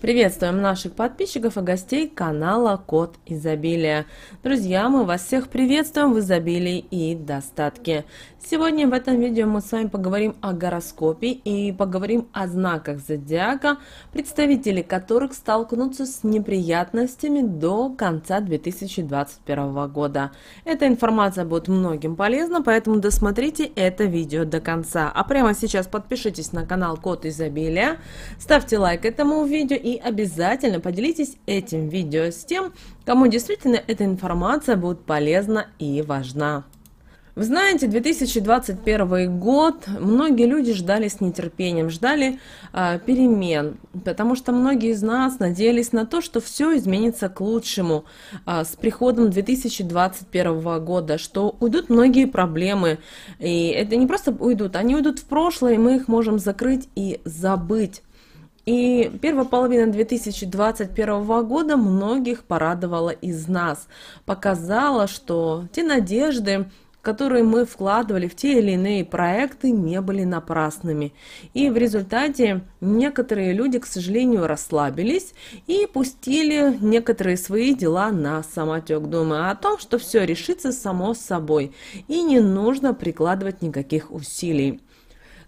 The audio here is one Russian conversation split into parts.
Приветствуем наших подписчиков и гостей канала Код Изобилия. Друзья, мы вас всех приветствуем в изобилии и достатке. Сегодня в этом видео мы с вами поговорим о гороскопе и поговорим о знаках зодиака, представители которых столкнутся с неприятностями до конца 2021 года. Эта информация будет многим полезна, поэтому досмотрите это видео до конца. А прямо сейчас подпишитесь на канал Код Изобилия, ставьте лайк этому видео и обязательно поделитесь этим видео с тем, кому действительно эта информация будет полезна и важна. Вы знаете, 2021 год многие люди ждали с нетерпением, ждали э, перемен, потому что многие из нас надеялись на то, что все изменится к лучшему э, с приходом 2021 года, что уйдут многие проблемы, и это не просто уйдут, они уйдут в прошлое, и мы их можем закрыть и забыть. И первая половина 2021 года многих порадовала из нас, показала, что те надежды, которые мы вкладывали в те или иные проекты, не были напрасными. И в результате некоторые люди, к сожалению, расслабились и пустили некоторые свои дела на самотек, думая о том, что все решится само собой и не нужно прикладывать никаких усилий.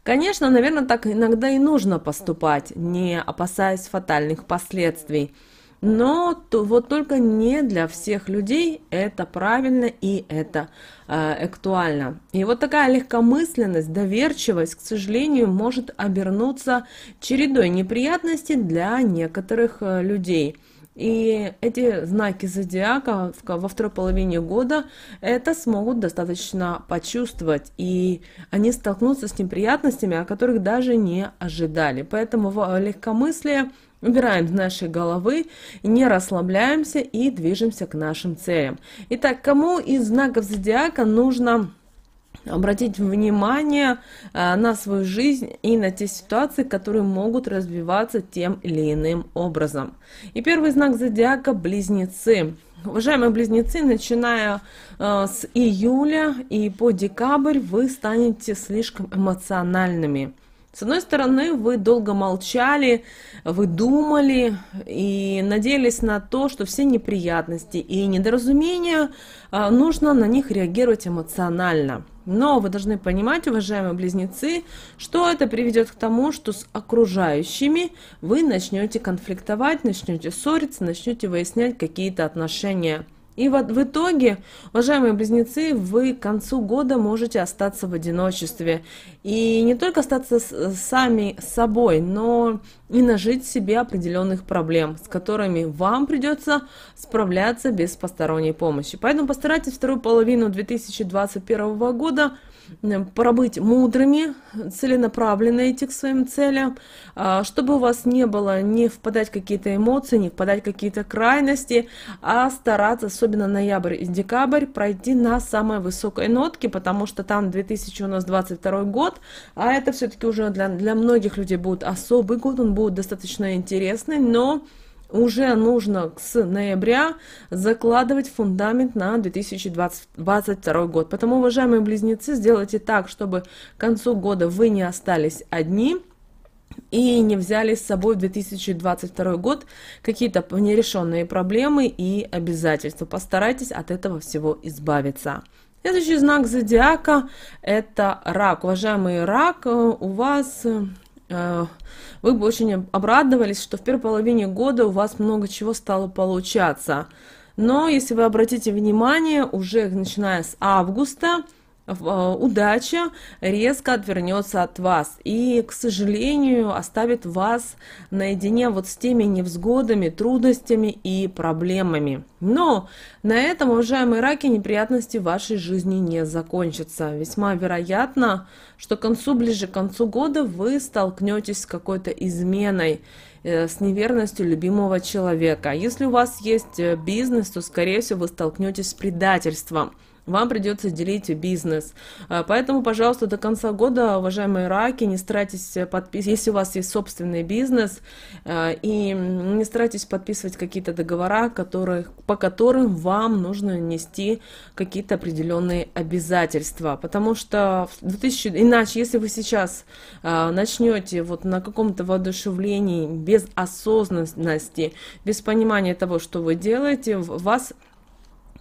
Конечно, наверное, так иногда и нужно поступать, не опасаясь фатальных последствий. Но то, вот только не для всех людей это правильно и это э, актуально. И вот такая легкомысленность, доверчивость, к сожалению, может обернуться чередой неприятностей для некоторых э, людей. И эти знаки зодиака во второй половине года это смогут достаточно почувствовать. И они столкнутся с неприятностями, о которых даже не ожидали. Поэтому легкомыслие убираем с нашей головы, не расслабляемся и движемся к нашим целям. Итак, кому из знаков зодиака нужно обратить внимание э, на свою жизнь и на те ситуации, которые могут развиваться тем или иным образом. И первый знак зодиака – близнецы. Уважаемые близнецы, начиная э, с июля и по декабрь вы станете слишком эмоциональными. С одной стороны, вы долго молчали, вы думали и надеялись на то, что все неприятности и недоразумения, а, нужно на них реагировать эмоционально. Но вы должны понимать, уважаемые близнецы, что это приведет к тому, что с окружающими вы начнете конфликтовать, начнете ссориться, начнете выяснять какие-то отношения. И вот в итоге, уважаемые близнецы, вы к концу года можете остаться в одиночестве. И не только остаться с, сами собой, но и нажить себе определенных проблем, с которыми вам придется справляться без посторонней помощи. Поэтому постарайтесь вторую половину 2021 года пробыть мудрыми, целенаправленно идти к своим целям, а, чтобы у вас не было не впадать в какие-то эмоции, не впадать в какие-то крайности, а стараться, особенно ноябрь и декабрь, пройти на самой высокой нотке, потому что там 2022 год, а это все-таки уже для, для многих людей будет особый год, он будет достаточно интересный, но уже нужно с ноября закладывать фундамент на 2022 год. Поэтому, уважаемые близнецы, сделайте так, чтобы к концу года вы не остались одни и не взяли с собой в 2022 год какие-то нерешенные проблемы и обязательства. Постарайтесь от этого всего избавиться. Следующий знак зодиака – это рак. Уважаемый рак, у вас э, вы бы очень обрадовались, что в первой половине года у вас много чего стало получаться. Но если вы обратите внимание, уже начиная с августа, Э, удача резко отвернется от вас и, к сожалению, оставит вас наедине вот с теми невзгодами, трудностями и проблемами. Но на этом, уважаемые раки, неприятности в вашей жизни не закончатся. Весьма вероятно, что к концу, ближе к концу года вы столкнетесь с какой-то изменой, э, с неверностью любимого человека. Если у вас есть э, бизнес, то, скорее всего, вы столкнетесь с предательством. Вам придется делить бизнес. А, поэтому, пожалуйста, до конца года, уважаемые раки, не старайтесь подписывать, если у вас есть собственный бизнес, а, и не старайтесь подписывать какие-то договора, которые, по которым вам нужно нести какие-то определенные обязательства. Потому что в 2000, иначе, если вы сейчас а, начнете вот на каком-то воодушевлении, без осознанности, без понимания того, что вы делаете, вас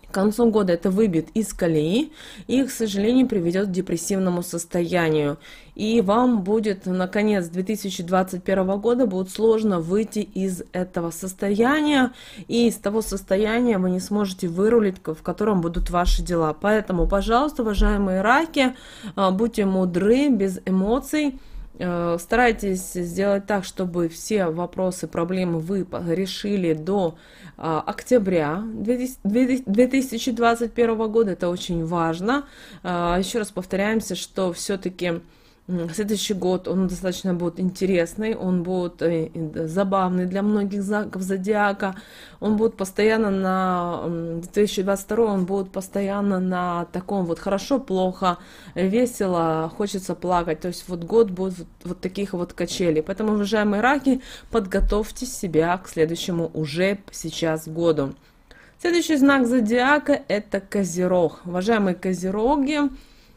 к концу года это выбьет из колеи и, к сожалению, приведет к депрессивному состоянию. И вам будет, наконец, 2021 года будет сложно выйти из этого состояния, и из того состояния вы не сможете вырулить, в котором будут ваши дела. Поэтому, пожалуйста, уважаемые раки, а, будьте мудры, без эмоций, старайтесь сделать так, чтобы все вопросы, проблемы вы решили до а, октября 2021 года. Это очень важно. А, еще раз повторяемся, что все-таки Следующий год он достаточно будет интересный, он будет э, забавный для многих знаков зодиака, он будет постоянно на 2022 он будет постоянно на таком вот хорошо-плохо, весело, хочется плакать, то есть вот год будет вот, вот таких вот качелей. Поэтому, уважаемые раки, подготовьте себя к следующему уже сейчас году. Следующий знак зодиака это Козерог. Уважаемые Козероги,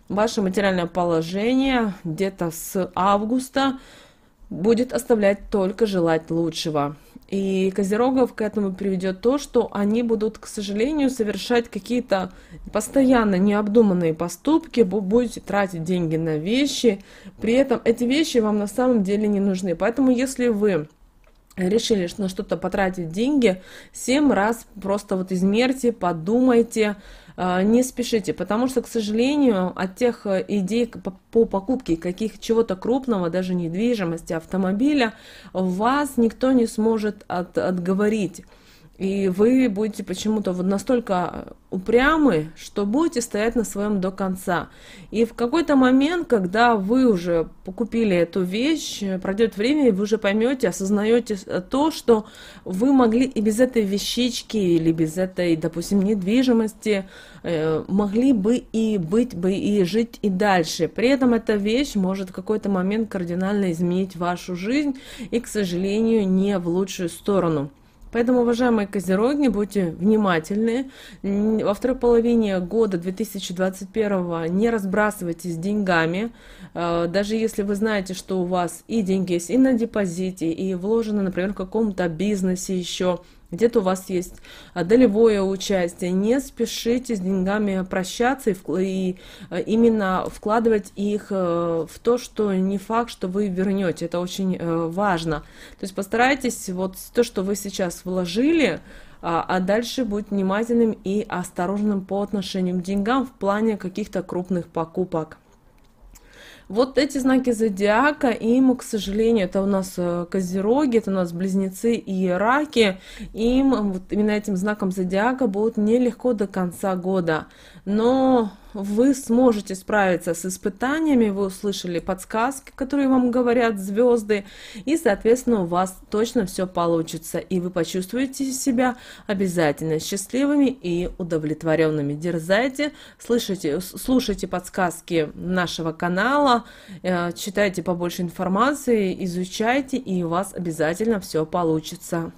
ваше материальное положение где-то с августа будет оставлять только желать лучшего. И Козерогов к этому приведет то, что они будут, к сожалению, совершать какие-то постоянно необдуманные поступки, будете тратить деньги на вещи, при этом эти вещи вам на самом деле не нужны. Поэтому если вы решили на что-то потратить деньги, семь раз просто вот измерьте, подумайте, не спешите, потому что, к сожалению, от тех э, идей по покупке каких чего-то крупного, даже недвижимости, автомобиля, вас никто не сможет от, отговорить. И вы будете почему-то вот настолько упрямы, что будете стоять на своем до конца. И в какой-то момент, когда вы уже покупили эту вещь, пройдет время, и вы уже поймете, осознаете то, что вы могли и без этой вещички, или без этой, допустим, недвижимости, э, могли бы и быть бы, и жить и дальше. При этом эта вещь может в какой-то момент кардинально изменить вашу жизнь, и, к сожалению, не в лучшую сторону. Поэтому, уважаемые козероги, будьте внимательны. Во второй половине года 2021 не разбрасывайтесь деньгами. Э, даже если вы знаете, что у вас и деньги есть и на депозите, и вложены, например, в каком-то бизнесе еще, где-то у вас есть а, долевое участие, не спешите с деньгами прощаться и, и а, именно вкладывать их э, в то, что не факт, что вы вернете. Это очень э, важно. То есть постарайтесь вот то, что вы сейчас вложили, а, а дальше быть внимательным и осторожным по отношению к деньгам в плане каких-то крупных покупок. Вот эти знаки зодиака, им, к сожалению, это у нас э, козероги, это у нас близнецы и раки, им вот именно этим знаком зодиака будет нелегко до конца года. Но вы сможете справиться с испытаниями, вы услышали подсказки, которые вам говорят звезды, и, соответственно, у вас точно все получится, и вы почувствуете себя обязательно счастливыми и удовлетворенными. Дерзайте, слышите, слушайте подсказки нашего канала, э, читайте побольше информации, изучайте, и у вас обязательно все получится.